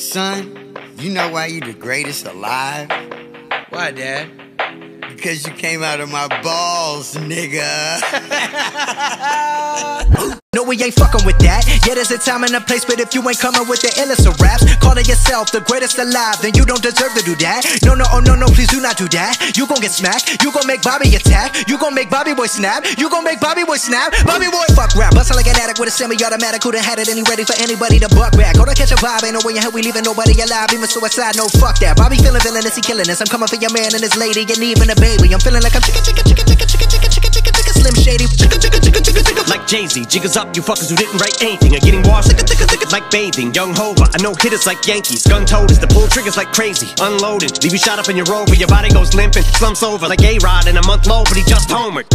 Son, you know why you the greatest alive? Why, Dad? Because you came out of my balls, nigga. No, we ain't fucking with that. Yeah, there's a time and a place, but if you ain't coming with the illest of raps, calling yourself the greatest alive, then you don't deserve to do that. No, no, oh no, no, please do not do that. You gon' get smacked. You gon' make Bobby attack. You gon' make Bobby boy snap. You gon' make Bobby boy snap. Bobby boy fuck. Bustin' like an addict with a semi-automatic. Who done had it and he ready for anybody to buck back. Go to catch a vibe. Ain't no way in hell we leaving nobody alive. Even suicide, no fuck that. Bobby feeling villainous, he killing us. I'm coming for your man and his lady and even a baby. I'm feeling like I'm chicken, chicken, chicken, chicken, chicken, chicken, chicken, chicken, chicken, slim shady. Chicken, chicken, chicken, chicken, chicken. Like Jay-Z, jiggers up, you fuckers who didn't write anything are getting washed like bathing. Young Hova, I know hitters like Yankees. Gun toters, the pull triggers like crazy. Unloading, leave you shot up in your rover. Your body goes limping, slumps over like A-Rod in a month low, but he just homered.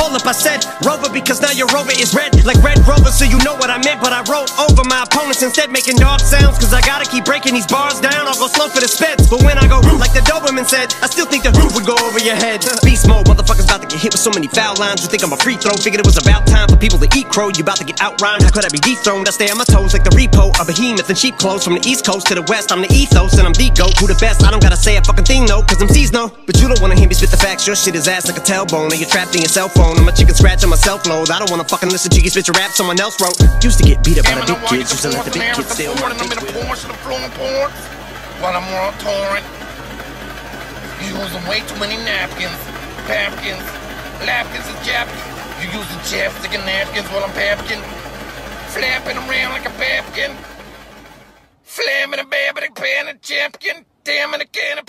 Hold up, I said Rover because now your Rover is red like Red Rover, so you know what I meant. But I wrote over my opponents instead, making dog sounds. Cause I gotta keep breaking these bars down. I'll go slow for the speds. But when I go like the Doberman said, I still think the roof would go over your head. Beast mode, motherfuckers about hit with so many foul lines. You think I'm a free throw? Figured it was about time for people to eat crow. You about to get outrhymed. How could I be dethroned? I stay on my toes like the repo, a behemoth in cheap clothes. From the east coast to the west, I'm the ethos and I'm the goat. Who the best? I don't gotta say a fucking thing though, cause MCs know. But you don't wanna hear me spit the facts. Your shit is ass like a tailbone, and you're trapped in your cell phone. I'm a chicken scratch on my self load. I don't wanna fucking listen to you spit your rap someone else wrote. Used to get beat up by the big kids, used to let the big kids steal. While I'm on torrent, using way too many napkins, papkins, lapkins and japkins. You using chapstick and napkins while I'm papkin, flapping around like a papkin, flamming a babbing pan and champion, damn it, a can of